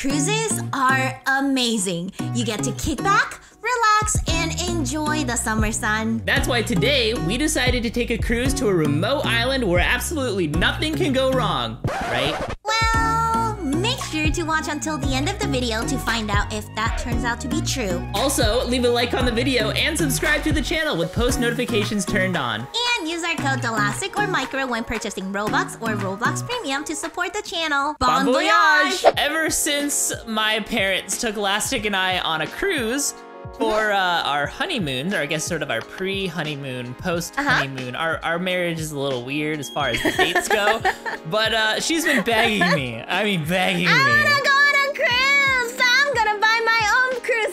Cruises are amazing. You get to kick back, relax, and enjoy the summer sun. That's why today we decided to take a cruise to a remote island where absolutely nothing can go wrong, right? Well, sure to watch until the end of the video to find out if that turns out to be true. Also, leave a like on the video and subscribe to the channel with post notifications turned on. And use our code DOLLASTIC or MICRO when purchasing Robux or Roblox Premium to support the channel. Bon, voyage! Ever since my parents took Lastic and I on a cruise for uh, our honeymoon, or I guess sort of our pre-honeymoon, post-honeymoon, our, our marriage is a little weird as far as the dates go, but uh, she's been begging me. I mean, begging I me.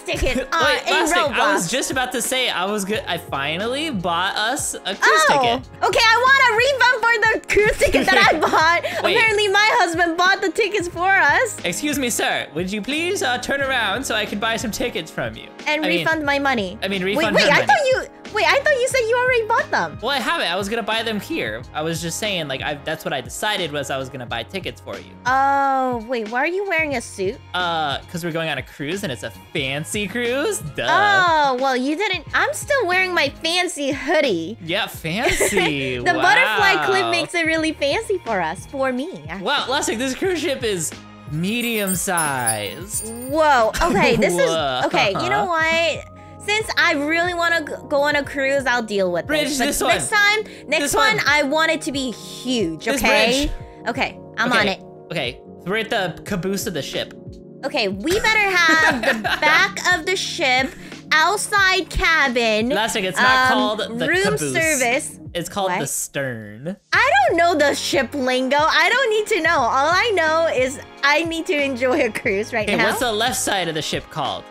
My own cruise ticket uh, Wait, in Roblox. I was just about to say I was good. I finally bought us a cruise Oh, ticket. okay. I want a refund for the cruise ticket that I bought. Wait. Apparently, my husband bought the tickets for us Excuse me, sir. Would you please uh, turn around so I can buy some tickets from you? and I mean- refund my money. I mean, wait, refund wait. her I money. thought you. Wait, I thought you said you already bought them. Well, I haven't. I was gonna buy them here. I was just saying, like, I, that's what I decided was I was gonna buy tickets for you. Oh, wait. Why are you wearing a suit? Uh, cause we're going on a cruise and it's a fancy cruise. Duh. Oh, well, you didn't. I'm still wearing my fancy hoodie. yeah, fancy. The wow. butterfly clip makes it really fancy for us, for me. actually. Wow, Lastic, this cruise ship is medium sized. Whoa. Okay, this is okay. You know what? Since I really want to go on a cruise, I'll deal with Bridge, this. But this one. next time, next This one. I want it to be huge. Okay. Okay, I'm okay. on it. Okay, we're at the caboose of the ship. Okay, we better have the back of the ship, outside cabin, Lastic, it's not um, called the room caboose. service. It's called the stern. I don't know the ship lingo. I don't need to know. All I know is I need to enjoy a cruise right Okay, now. what's the left side of the ship called?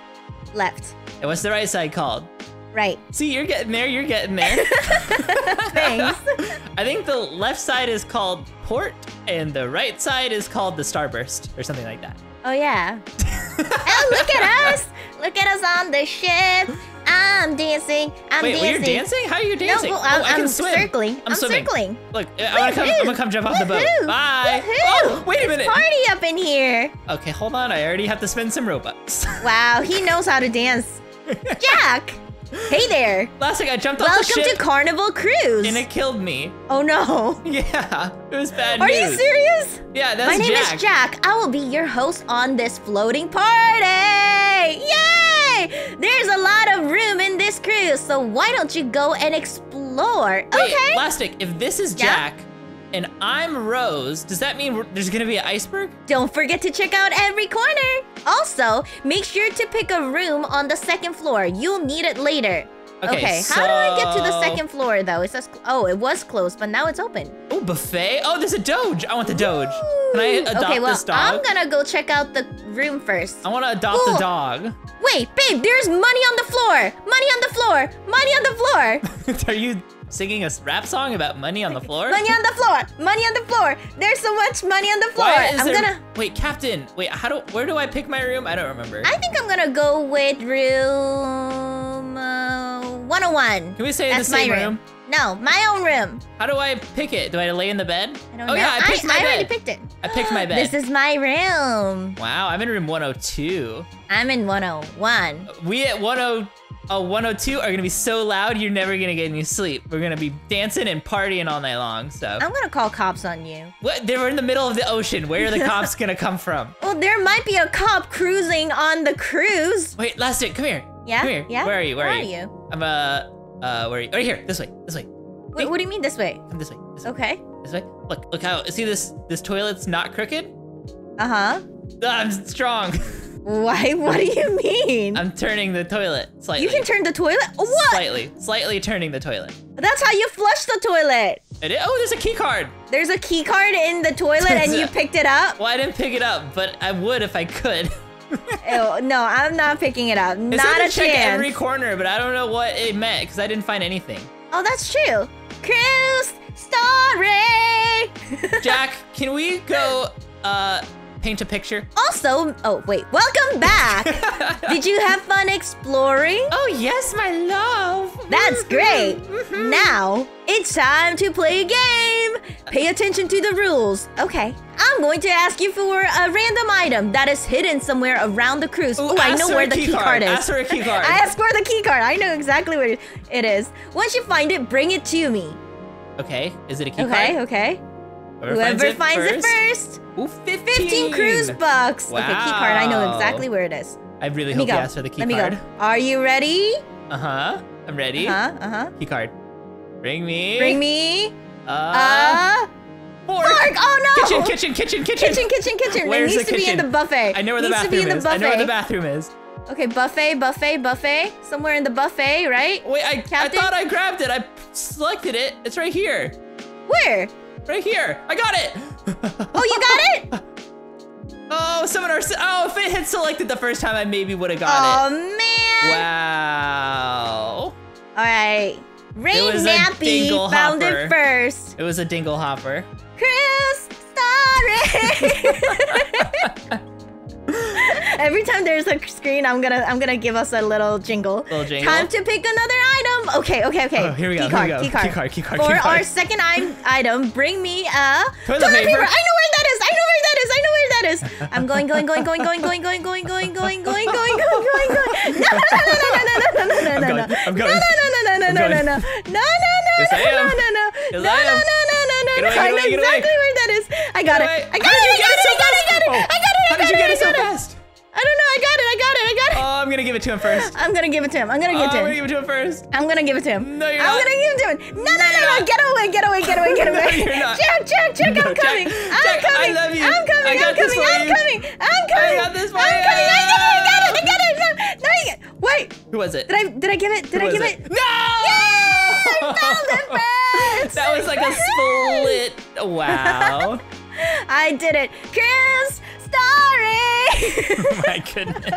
Left. And what's the right side called? Right. See, you're getting there, you're getting there. Thanks. I think the left side is called port, and the right side is called the starburst, or something like that. Oh yeah. oh look at us! Look at us on the ship. I'm dancing. I'm Wait, dancing. well, you're dancing? How are you dancing? No, well, I'm, oh, I can I'm swim. circling. I'm, I'm, swimming. circling. Look, I'm gonna come. I'm gonna come jump off the boat. Bye. Oh, Woohoo! Oh, wait a minute. It's party up in here. Okay, hold on. I already have to spend some robux. Wow, he knows how to dance. Jack! Hey there. Last thing I jumped off Welcome the ship Welcome to Carnival Cruise. and it killed me. oh no. Yeah, it was bad Are news. you serious? Yeah, that's My name Jack. is Jack. I will be your host on this floating party. Yay! There's a lot of room in this cruise, so why don't you go and explore? Wait, okay. Lastic, if this is Yeah? And I'm Rose, does that mean there's gonna be an iceberg? Don't forget to check out every corner. Also, make sure to pick a room on the second floor. You'll need it later. Okay, So how do I get to the second floor though? It says oh, it was closed, but now it's open. Oh, buffet? Oh, there's a Doge. I want the Doge. Can I adopt okay, well, this dog? I'm gonna go check out the room first. I want to adopt Ooh. the dog. Wait, babe, there's money on the floor. Money on the floor. Money on the floor. Are you singing a rap song about money on the floor? money on the floor. Money on the floor. There's so much money on the floor. Why is I'm there... gonna. Wait, Captain. Wait, how do? Where do I pick my room? I don't remember. I think I'm gonna go with room uh, 101. Can we stay in That's the same my room? No, my own room. How do I pick it? Do I lay in the bed? I don't oh know. yeah, I picked my I bed. already picked it. I picked my bed. This is my room. Wow, I'm in room 102. I'm in 101. We at 10, uh, 102 are gonna be so loud you're never gonna get any sleep. We're gonna be dancing and partying all night long. So I'm gonna call cops on you. what? They were in the middle of the ocean. Where are the cops gonna come from? Well, there might be a cop cruising on the cruise. Wait, Lastic, come here. Yeah? Come here. Yeah? Where are you? Where, Where are, are you? you? I'm uh uh where are you? Right here. This way. This way. Wait, what do you mean this way? Come this way. This way. Okay. This way. Look. Look how. See this? This toilet's not crooked. Uh huh. Ah, I'm strong. Why? What do you mean? I'm turning the toilet slightly. you can turn the toilet? What? Slightly. Slightly turning the toilet. That's how you flush the toilet. It is, oh, there's a key card. There's a key card in the toilet and you picked it up? Well, I didn't pick it up, but I would if I could. Ew, no, I'm not picking it up. It not said a check chance. every corner, but I don't know what it meant because I didn't find anything. Oh, that's true. Cruise story. Jack, can we go uh paint a picture? also, oh wait, welcome back. Did you have fun exploring? Oh yes, my love. That's mm-hmm. great. Mm-hmm. Now, it's time to play a game. Pay attention to the rules. Okay, I'm going to ask you for a random item that is hidden somewhere around the cruise. Oh, I know where the key key card. card is. Ask for a key card. I asked for the key card. I know exactly where it is. Once you find it, bring it to me. Okay, is it a key Okay, card? okay. Whoever, Whoever finds it first. Ooh, 15. 15 cruise bucks. Okay, key card. I know exactly where it is. I really Let hope you asked for the key Let me card. go. Are you ready? Uh huh. I'm ready. Uh-huh, uh-huh. Key card. Bring me. Bring me Uh. uh fork. fork. Oh no! Kitchen, kitchen, kitchen, kitchen. kitchen, kitchen, kitchen. Where's it needs the to be in the buffet. I know where the needs to be bathroom in the is. buffet. I know where the bathroom is. Okay, buffet, buffet, buffet. Somewhere in the buffet, right? Wait, I, I thought I grabbed it. I selected it. It's right here. Where? Right here. I got it. Oh, you got it? Oh, someone are. Oh, if it had selected the first time, I maybe would have got Oh it. Oh, man! Wow. All right. Rain was a Nappy found hopper. it first. It was a dingle hopper. Chris. Every time there's a screen, I'm gonna I'm gonna give us a little jingle. Little jingle. Time to pick another item. Okay, okay, okay. Oh, here we go, Key card, go. key card. Key card, key card, For key card. our second item, bring me a Toilet paper. I know where that is. I know where that is. I know where that is. I'm going, going, going, going, going, going, going, going, going, going, going, going, going, going, going. No, no, no, no, no, no, no, no, no, no, no. I'm No, going. no, no, no, no, no, no, no, no. No, no, no, no, no, no. Yes, No, I no, am. no, no, no, no, no. away, I get know away, get away. exactly where that is. I got it. away. I got How it. did you I get got it it. so I got it. I got it. fast? I got it. I How got did you it. get I it so got it. fast? Give it to him first. I'm gonna give it to him. I'm gonna give it to him. I'm gonna give it to him first. I'm gonna give it to him. No, you're I'm not. gonna give it to him. No, no, no, you're no. Get away. Get away. Get away. Get away. you're not. Jack, Jack, Jack. No, I'm Jack. coming. I'm Jack, I coming. love you. I'm coming. I got I'm this coming. for I'm you. coming. I'm coming. got this for I'm you. coming. I got it. I got it. I got it. No, no. I get- Wait. Who was it? Did I? Did I give it? Did Who I give it? it? No! I found it first. That was like a split. Wow. I did it. Cruise Story. Oh my goodness.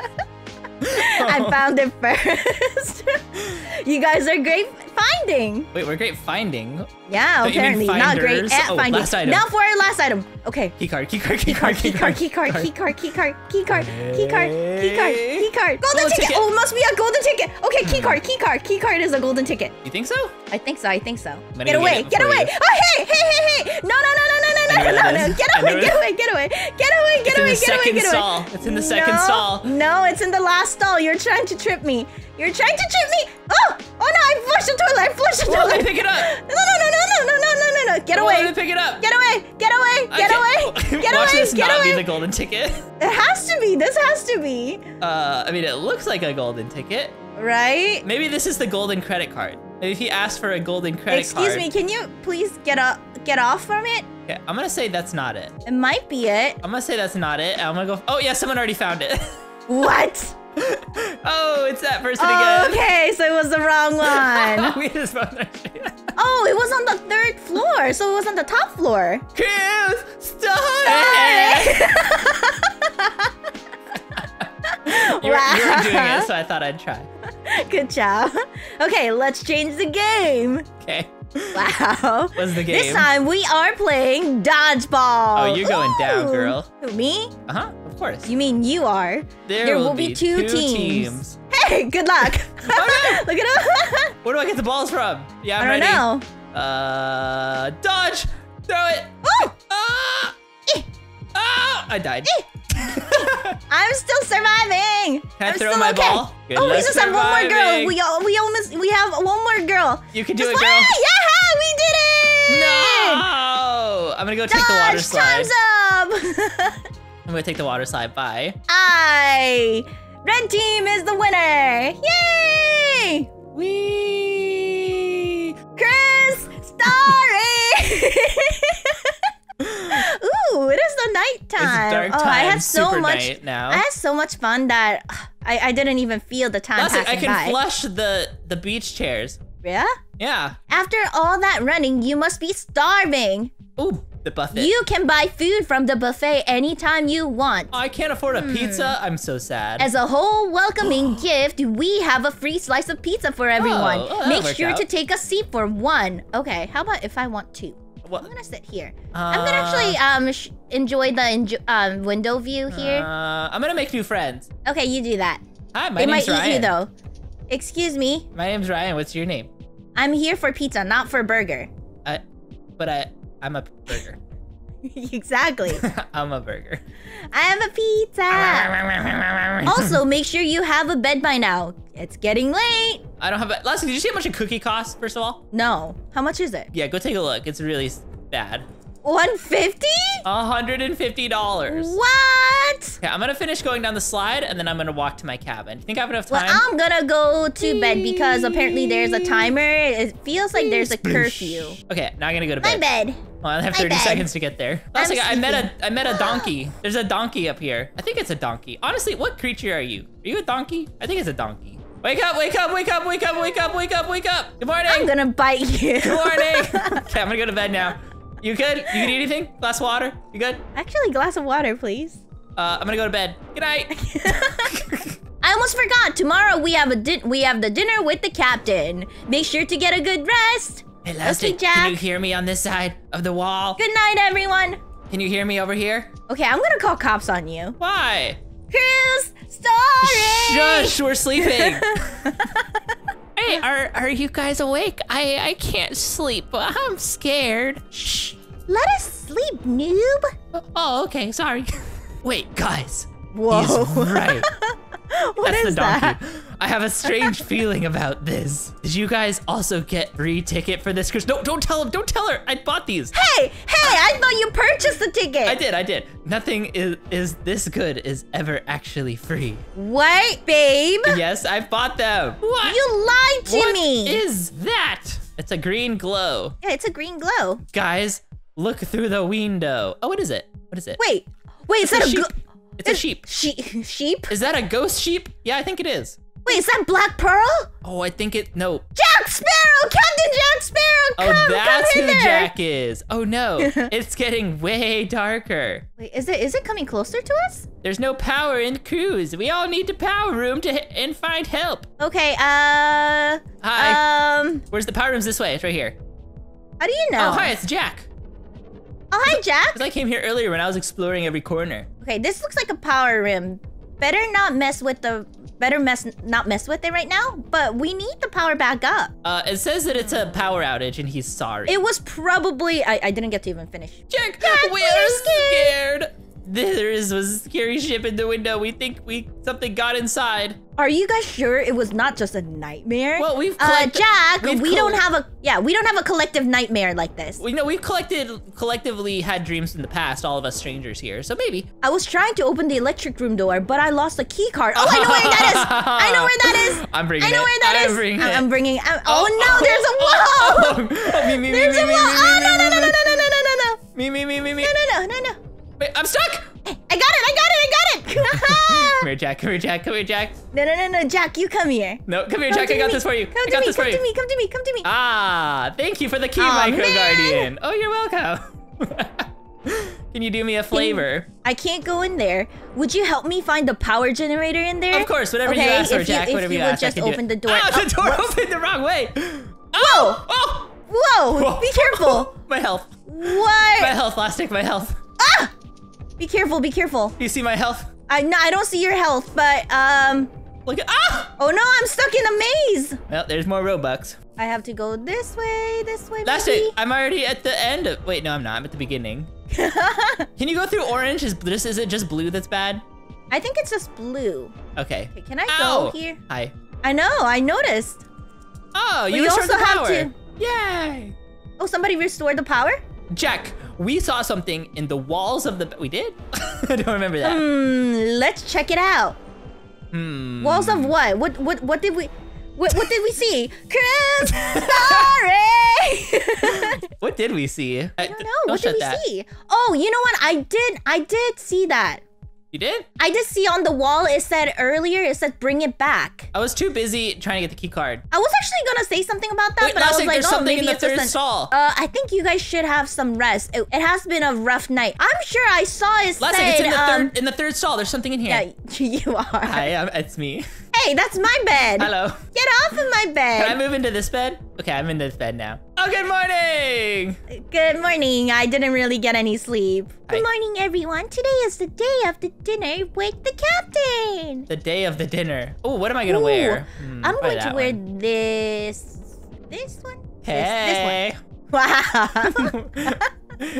I found it first. you guys are great finding. Wait, we're great finding. Yeah, mean apparently not great at Oh, finding. last item. Now for our last item. Okay. Key card, key card, key card, key card, key card, key card, key card, key card, key card, key card, key card. Golden ticket. ticket. Oh, it must be a golden ticket. Okay, key card, key card, key card is a golden ticket. You think so? I think so. I think so. Get away! get Get away! you. Oh, hey, hey, hey, hey! No, no, no, no, no, no, no, no, no! Get away! Get away! Get away! Get away! Get It's in away! the Get away! second Get away! stall. It's in the second stall. No, it's in the last stall. You're trying to trip me. You're trying to trip me. Oh! Oh no! I flushed the toilet. I flushed the Well, let me toilet. pick it up. No, no, no, no, no, no, no, no, no, no! Get Well, away! Let me pick it up. Get away! Get away! Get away! Get Watch away! this Get not be the golden ticket. It has to be. This has to be. Uh, I mean, it looks like a golden ticket. Right? Maybe this is the golden credit card. Maybe if he asked for a golden credit Excuse card. Excuse me, can you please get up get off from it? Okay, I'm gonna say that's not it. It might be it. I'm gonna say that's not it. I'm gonna go. Oh yeah, someone already found it. What? oh, it's that person Oh, again. okay, so it was the wrong one. we just shit. oh, it was on the third floor, so it was on the top floor. Chris, stop! you, were, you were doing it, so I thought I'd try. Good job. Okay, let's change the game. Okay. Wow. What's the game? This time we are playing dodgeball. Oh, you're going down, girl. Who, me? Uh huh. Of course. You mean you are? There, will be two teams. teams. Hey, good luck. Oh, Look at him. Where do I get the balls from? Yeah, I I'm don't ready. know. Uh, dodge! Throw it! Oh, Ah! Eh. Ah! I died. I'm still surviving. Can I I'm throw still my okay. ball? Good oh, we just have one more girl. We all, we almost we have one more girl. You can do Just it, girl. Yeah, we did it. No! I'm gonna go take the water Dodge, slide. time's up. I'm gonna take the water slide. Bye. I red team is the winner. Yay! Wee! Cruise Story. Ooh, it is the nighttime. It's dark oh, I time, had so super much. now. I had so much fun that I, I didn't even feel the time Plus, I can by. flush the the beach chairs. yeah. Yeah. After all that running, you must be starving. Ooh, the buffet. You can buy food from the buffet anytime you want. I can't afford a pizza. I'm so sad. As a whole welcoming gift, we have a free slice of pizza for everyone. oh, that'll Make sure to take a seat for one. Okay, how about if I want two? What? I'm gonna sit here. I'm gonna Uh, actually um sh- enjoy the enjo- um window view here. Uh, I'm gonna make new friends. okay, you do that. Hi, my they name's might eat you though. Excuse me, My name's Ryan. What's your name? I'm here for pizza, not for burger. I, but I, I'm a burger. exactly. I'm a burger. I have a pizza. also, make sure you have a bed by now. It's getting late. I don't have a. Leslie, did you see how much a cookie costs, first of all? No. How much is it? Yeah, go take a look. It's really bad. 150? $150. What? Okay, I'm gonna finish going down the slide and then I'm gonna walk to my cabin. You Think I have enough time? Well, I'm gonna go to bed because apparently there's a timer. It feels like there's a curfew. Okay, now I'm gonna go to My bed. Well, I have 30 bed. seconds to get there. Lastic, I met a I met a donkey. There's a donkey up here. I think it's a donkey. Honestly, what creature are you? Are you a donkey? I think it's a donkey. Wake up, wake up, wake up, wake up, wake up, wake up, wake up. Good morning. I'm gonna bite you. Good morning. okay, I'm gonna go to bed now. You good? You need anything? Glass of water? You good? Actually, glass of water, please. Uh, I'm gonna go to bed. Good night. I almost forgot. Tomorrow we have a din- we have the dinner with the captain. Make sure to get a good rest. Hey, Leslie, Jack. can you hear me on this side of the wall? Good night, everyone. Can you hear me over here? Okay, I'm gonna call cops on you. Why? Cruise story. Shush, we're sleeping. hey, are are you guys awake? I I can't sleep. I'm scared. Shh. Let us sleep, noob. Oh, okay. Sorry. Wait, guys. Whoa. He's right. What That's is the donkey. that? I have a strange feeling about this. Did you guys also get free ticket for this cruise? No, don't tell him. Don't tell her. I bought these. Hey, hey! I thought you purchased the ticket. I did. I did. Nothing is is this good is ever actually free. What, babe? Yes, I bought them. What? You lied to What me. is that? It's a green glow. yeah, it's a green glow. Guys, look through the window. Oh, what is it? What is it? Wait, wait, is It's a that a, sheep. gl- It's a sheep. She- sheep? Is that a ghost sheep? Yeah, I think it is. Wait, is that Black Pearl? Oh, I think it. No. Jack Sparrow, Captain Jack Sparrow, Oh, that's come who there. Jack is. Oh no, it's getting way darker. Wait, is it is it coming closer to us? There's no power in the cruise. We all need the power room to and find help. Okay, uh, Hi. um, Where's the power room's this way? It's right here. how do you know? Oh, hi, it's Jack. Oh, hi, Jack. 'Cause I came here earlier when I was exploring every corner. Okay, this looks like a power rim. Better not mess with the. Better mess not mess with it right now. But we need the power back up. Uh, it says that it's a power outage and he's sorry. It was probably. I, I didn't get to even finish. Jack, Jack, we we're are scared. scared. There is a scary ship in the window. We think we something got inside. Are you guys sure it was not just a nightmare? Well, we've Uh, Jack, we've we don't have a. Yeah, we don't have a collective nightmare like this. We know we've collected collectively had dreams in the past. All of us strangers here, so maybe. I was trying to open the electric room door, but I lost the key card. Oh, I know where that is. I know where that is. I'm bringing I know it. where that I'm is. bringing I- it. I'm bringing. I'm, oh, no, there's a wall. Oh, oh, me, me, me, There's me, a wall. me, Oh me, no no no no me, no no no no no Me, me, me, me, me. no no no no no. Wait, I'm stuck. I got it! I got it! I got it! Come here, Jack. Come here, Jack. Come here, Jack. no no no no, Jack, you come here. No, come here, Come Jack. I got me. this for you. Come I to got me. this Come for to you. me. Come to me. Come to me. Ah, thank you for the key, Aw, Micro man. Guardian. Oh, you're welcome. Can you do me a flavor? I can't go in there. Would you help me find the power generator in there? Of course, whatever you ask for, you- Jack. if whatever you you, ask, I just can do open it. the door. Ah, Oh, the door whoops. opened the wrong way. Whoa! Oh, Whoa! Be careful. my health. What? My health, Lastic. My health. Be careful. Be careful. You see my health? I no, I don't see your health, but um. Look at ah. Oh no, I'm stuck in a maze. Well, there's more Robux. I have to go this way, this way. That's maybe. it. I'm already at the end. Of, wait, no, I'm not. I'm at the beginning. Can you go through orange? Is this is it just blue that's bad? I think it's just blue. Okay. Okay, can I Ow. go here? Hi. I know. I noticed. Oh, you We restored also the have power. to- Yay! Oh, somebody restored the power. Jack, we saw something in the walls of the. We did? I don't remember that. Hmm. Let's check it out. Hmm. Walls of what? What? What? What did we? What, what did we see? Chris, sorry. What did we see? I don't know. What did we that. see? Oh, you know what? I did. I did see that. You did? I did see on the wall. It said earlier. It said bring it back. I was too busy trying to get the key card. I was actually gonna say something about that, Wait, but I was like, there's oh, something maybe in the it's just third an- stall. Uh, I think you guys should have some rest. It, it has been a rough night. I'm sure I saw it Lastic, said. it's in the um, third in the third stall. There's something in here. Yeah, you are. Hi, I'm, it's me. Hey, that's my bed. Hello. Get off of my bed. Can I move into this bed? Okay, I'm in this bed now. Oh, good morning. Good morning. I didn't really get any sleep. Good morning, everyone. Today is the day of the dinner with the captain. The day of the dinner. Oh, what am I gonna Ooh, wear? Hmm, I'm going to wear one. this. This one? Hey. This, this one. Wow.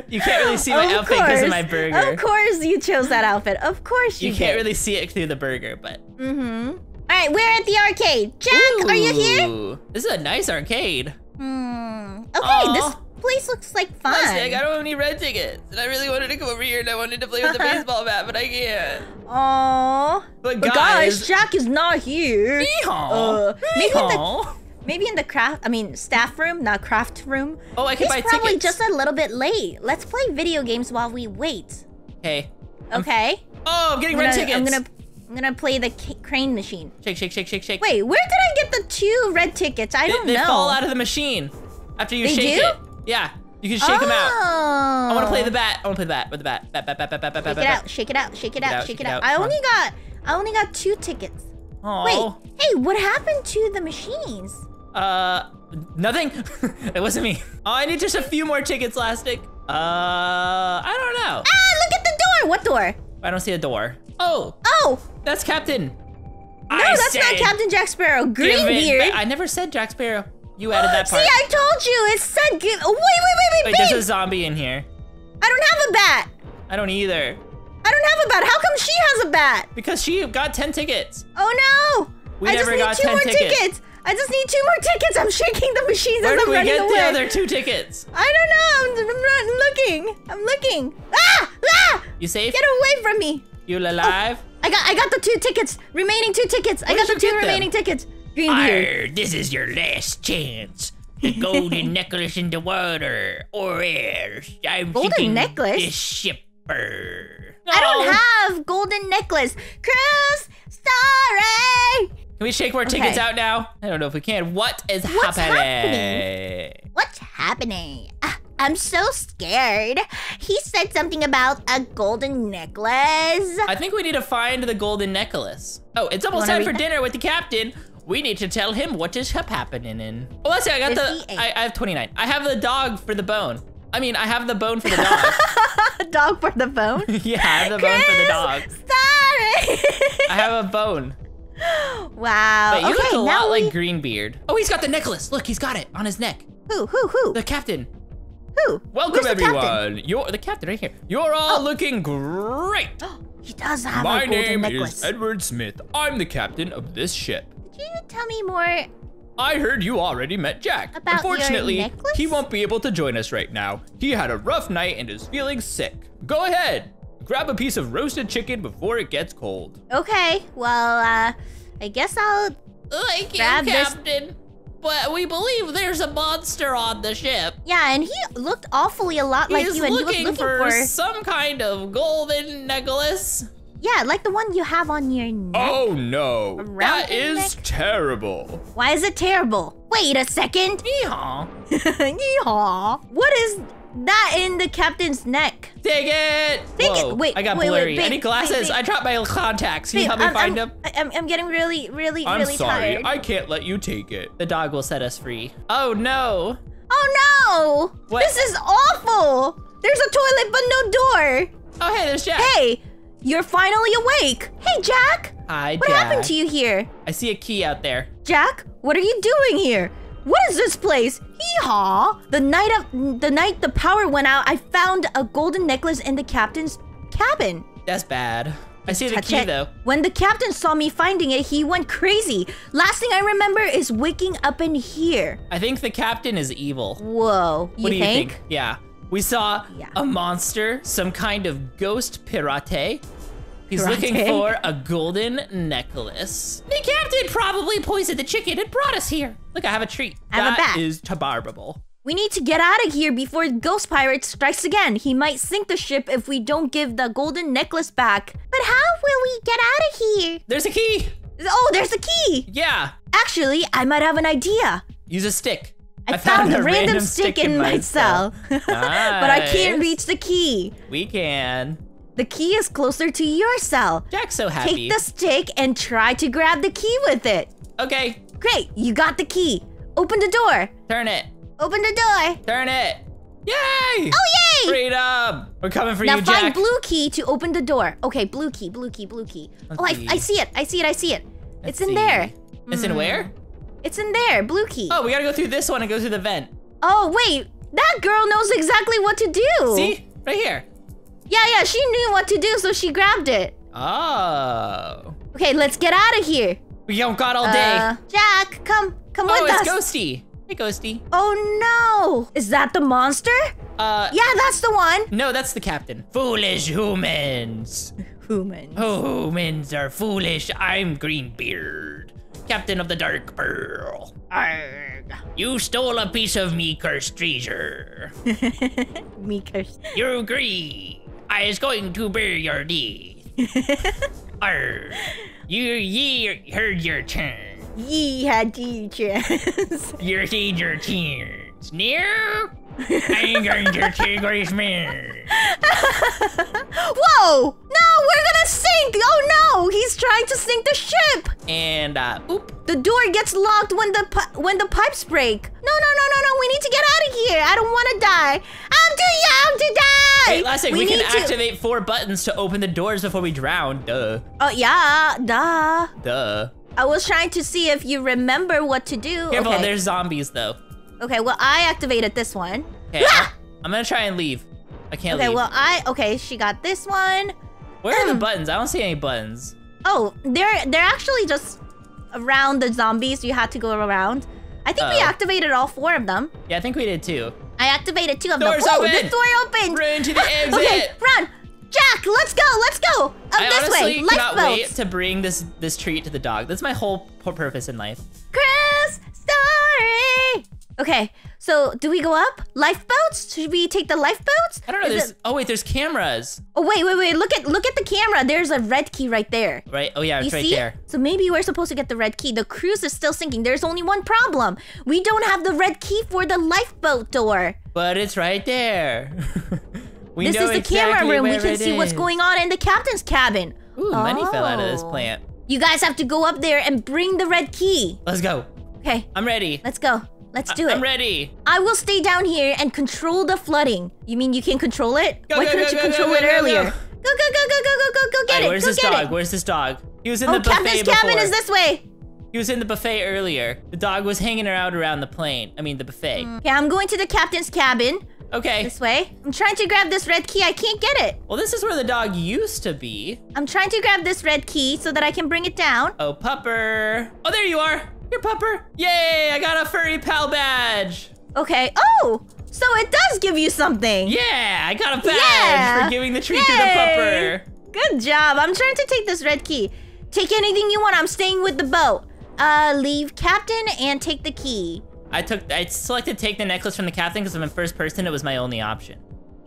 You can't really see my Of outfit because of my burger. Of course you chose that outfit. Of course you, You can't did. really see it through the burger, but. Mm-hmm. All right, we're at the arcade. Jack, are you here? This is a nice arcade. Hmm. Okay, Aw. this place looks like fun. Lastic, I don't have any red tickets. And I really wanted to come over here and I wanted to play with the baseball bat, but I can't. Aww. But But guys. Jack is not here. Uh, maybe in the- Maybe in the craft, I mean, staff room, not craft room. Oh, I can He's buy probably tickets. just a little bit late. Let's play video games while we wait. Okay. Okay. Oh, I'm getting I'm red gonna, tickets. I'm gonna, I'm gonna play the crane machine. Shake, shake, shake, shake, shake. Wait, where did I get the two red tickets? I they, don't they know. fall out of the machine after you They shake do? it. Yeah, you can shake them out. Oh. I want to play the bat. I want to play the bat with the bat. Bat, bat, bat, bat, bat, bat, bat, Shake it bat. out, shake it out, shake it out, shake it out. out. I only got, I only got two tickets. Oh. Wait, hey, what happened to the machines? Uh, nothing. it wasn't me. Oh, I need just a few more tickets, Lastic. Uh, I don't know. Ah, look at the door. What door? I don't see a door. Oh, Oh, that's Captain. no, that's not Captain Jack Sparrow. Green beard. I never said Jack Sparrow. You added that part. See. I told you. It said give. Oh, wait, wait, wait, Wait, wait, there's a zombie in here. I don't have a bat. I don't either. I don't have a bat. How come she has a bat? Because she got 10 tickets. Oh no! We I never just need got two 10 more tickets. I just need two more tickets. I'm shaking the machines Where as I'm we get the other two tickets? I don't know. I'm, I'm not looking. I'm looking. Ah! Ah! You safe? Get away from me! You alive? I got I got the two tickets. Remaining two tickets. I got the two get them? remaining tickets. Green. Arr, this is your last chance. The golden necklace in the water, or else I'm Golden necklace? this shipper. I don't Oh. have golden necklace. Cruise, story. Can we shake more tickets out now? I don't know if we can. What is What's happening? What's happening? Ah, I'm so scared. He said something about a golden necklace. I think we need to find the golden necklace. Oh, it's almost time for that? dinner with the captain. We need to tell him what is happening in. Oh, let's see. I got the. I, I have 29. I have the dog for the bone. I mean, I have the bone for the dog. Dog for the bone? yeah, I have the bone for the dog. Sorry. I have a bone. wow. But you okay, look a lot we... like Greenbeard. Oh, he's got the necklace. Look, he's got it on his neck. who? Who? Who? The captain. who? Welcome, Where's the captain? everyone. You're the captain right here. You're all Oh. looking great. He does have My a golden name necklace. is Edward Smith. I'm the captain of this ship. Can you tell me more? I heard you already met Jack. About your Unfortunately, necklace? he won't be able to join us right now. He had a rough night and is feeling sick. Go ahead. Grab a piece of roasted chicken before it gets cold. Okay. Well, uh, I guess I'll. Thank Grab this- Captain. But we believe there's a monster on the ship. Yeah, and he looked awfully a lot like He's you, and he was looking, looking for, for. some kind of golden necklace. Yeah, like the one you have on your neck. Oh no, Around that neck? terrible. Why is it terrible? Wait a second. Yeehaw. Yeehaw. What is that in the captain's neck? Take it. Take it. Wait, I got wait, wait, blurry. babe, Any glasses? babe, babe. I dropped my contacts. Can you help me I'm, find I'm, them? I'm, I'm getting really, really, I'm really sorry. tired. I can't let you take it. The dog will set us free. Oh no. Oh no! What? This is awful! There's a toilet but no door! Oh hey, there's Jack. Hey! You're finally awake! Hey, Jack! Hi, What Jack. happened to you here? I see a key out there. Jack, what are you doing here? What is this place? Hee-haw! The night of the night the power went out, I found a golden necklace in the captain's cabin. That's bad. I see the key it. though. When the captain saw me finding it, he went crazy. Last thing I remember is waking up in here. I think the captain is evil. Whoa, you what do you think? think? Yeah. We saw Yeah. a monster, some kind of ghost pirate. He's Pirate? looking for a golden necklace. The captain probably poisoned the chicken and brought us here. Look, I have a treat. I have a bat. is tolerable. We need to get out of here before Ghost Pirate strikes again. He might sink the ship if we don't give the golden necklace back. But how will we get out of here? There's a key. Oh, there's a key. Yeah. Actually, I might have an idea. Use a stick. I, found, a random, stick in my cell. but I can't reach the key. We can. The key is closer to your cell. Jack's so happy. Take the stick and try to grab the key with it. Okay, Great, you got the key. Open the door. turn it. Open the door. Turn it. Yay! Oh, yay! Freedom! We're coming for Now you, find blue key to open the door. Okay, blue key, blue key, blue key. Let's oh, I, see. I see it. I see it. I see it. Let's it's in see. there. It's in Hmm. where? It's in there. Blue key. Oh, we gotta go through this one and go through the vent. Oh, wait. That girl knows exactly what to do. See? Right here. Yeah, yeah, she knew what to do, so she grabbed it. Oh. Okay, let's get out of here. We don't got all day. Uh, Jack, come, come oh, with it's. Ghosty. Hey, Ghosty. Oh no! Is that the monster? Uh, Yeah, that's the one. no, that's the captain. Foolish humans. Human. Oh, humans are foolish. I'm Greenbeard, captain of the Dark Pearl. Arrgh. You stole a piece of me cursed treasure. Me cursed. You agree. I is going to bear your deed. Arr. You ye heard your turn. Ye had G chance. You heed your tears. Near? I'm going to take Grace Mirror. Whoa! No, we're gonna sink! Oh no! He's trying to sink the ship! And, uh, oop. The door gets locked when the pi- when the pipes break. No, no, no, no, no! We need to get out of here. I don't want to die. I'm too young to die. Hey, Lastic, we, can need to- activate four buttons to open the doors before we drown. Duh. Oh yeah, duh. Duh. I was trying to see if you remember what to do. Careful, okay. there's zombies, though. Okay, well I activated this one. Okay, I'm, ah! I'm gonna try and leave. I can't leave. Okay, leave. well I okay. She got this one. Where are the um, buttons? I don't see any buttons. Oh, they're they're actually just around the zombies. You had to go around. I think we Oh. activated all four of them. Yeah, I think we did too. I activated two of Door's them. Open! the door opened. Run to the exit! Okay, run, Jack. Let's go. Let's go. Up I this honestly way. cannot wait Lifeboats. to bring this this treat to the dog. That's my whole purpose in life. Cruise story. Okay, so do we go up? Lifeboats? Should we take the lifeboats? I don't know. Is There's it- oh wait, there's cameras, Oh wait, wait, wait! Look at look at the camera. There's a red key right there. right? Oh yeah, You it's right see? there. So maybe we're supposed to get the red key. The cruise is still sinking. There's only one problem. We don't have the red key for the lifeboat door. But it's right there. we this know is the exactly camera room. We can see what's going on in the captain's cabin. Ooh, money fell out of this Oh. plant. You guys have to go up there and bring the red key. Let's go. Okay, I'm ready. let's go. Let's do it. I'm ready. I will stay down here and control the flooding. You mean you can control it? Go, Why go, couldn't go, you control it earlier? go. Go go go go go go go get Alright, it. where's this dog? it. Where's this dog? He was in oh, the buffet Captain's before. cabin is this way. He was in the buffet earlier. The dog was hanging out around the plane. I mean, the buffet. Mm. Okay, I'm going to the captain's cabin. Okay. This way. I'm trying to grab this red key. I can't get it. Well, this is where the dog used to be. I'm trying to grab this red key so that I can bring it down. Oh, pupper. Oh, there you are. You're pupper. Yay! I got a furry pal badge. Okay. Oh, so it does give you something. Yeah, I got a badge Yeah. for giving the treat to the pupper. Good job. I'm trying to take this red key. Take anything you want. I'm staying with the boat. Uh, leave captain and take the key. I took. I selected take the necklace from the captain because I'm in first person. It was my only option.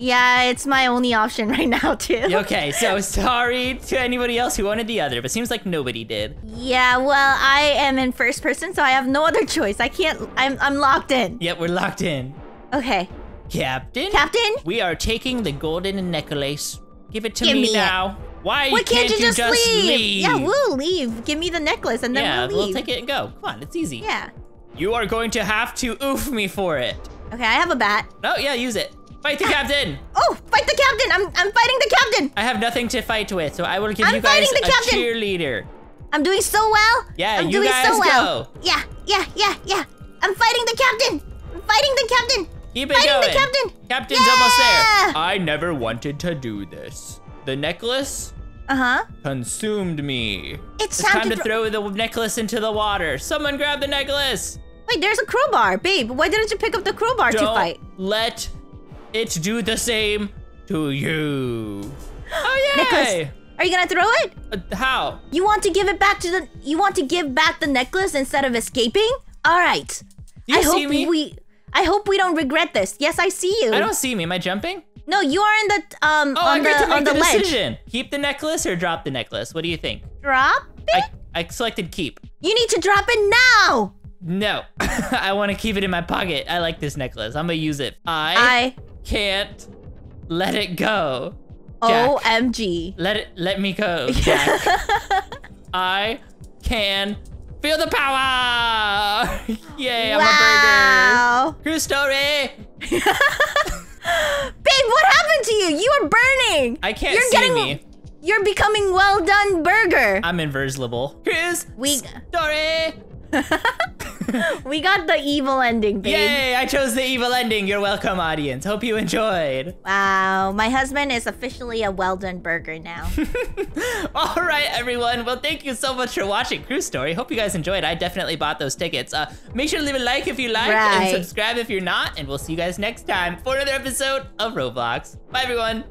Yeah, it's my only option right now too. Okay, so sorry to anybody else who wanted the other, but seems like nobody did. Yeah, well, I am in first person, so I have no other choice. I can't. I'm I'm locked in. Yep, we're locked in. Okay, Captain. Captain. We are taking the golden necklace. Give it to Give me, me it. now. Why Why can't, you just, leave? leave? Yeah, we'll leave. Give me the necklace and then yeah, we'll leave. we'll take it and go. Come on, it's easy. Yeah. You are going to have to oof me for it. Okay, I have a bat. Oh yeah, use it. Fight the captain. Oh, fight the captain! I'm I'm fighting the captain. I have nothing to fight with, so I will give I'm you guys fighting the a captain. cheerleader. I'm doing so well. Yeah, I'm you doing guys so well. go. Yeah, yeah, yeah, yeah. I'm fighting the captain. I'm fighting the captain. Keep it Fighting going. the captain. Captain's almost there. I never wanted to do this. The necklace Uh huh. consumed me. It's, It's time to throw the necklace into the water. Someone grab the necklace. Wait, there's a crowbar, babe. Why didn't you pick up the crowbar to Don't fight? let it do the same to you. Oh yay! Necklace. Are you gonna throw it? Uh, how? You want to give it back to the? You want to give back the necklace instead of escaping? All right. You I see hope me? we. I hope we don't regret this. Yes, I see you. I don't see me. Am I jumping? No, you are in the um Oh, I on get the to make on the, the ledge. decision. Keep the necklace or drop the necklace. What do you think? Drop it. I, I selected keep. you need to drop it now. No, I want to keep it in my pocket. I like this necklace. I'm gonna use it. I, I. can't let it go. Jack. Omg. Let it. Let me go, Jack. I can feel the power. Yay! I'm a wow. burger. True story. Babe, what happened to you? You are burning. I can't You're see getting, me. You're becoming well done burger. I'm inversible. Chris. We- story. we got the evil ending, babe. Yay! I chose the evil ending. You're welcome, audience. Hope you enjoyed. Wow, my husband is officially a well done burger now. All right, everyone. Well, thank you so much for watching Cruise Story. Hope you guys enjoyed. I definitely bought those tickets. Uh, make sure to leave a like if you like Right. and subscribe if you're not. And we'll see you guys next time for another episode of Roblox. Bye, everyone.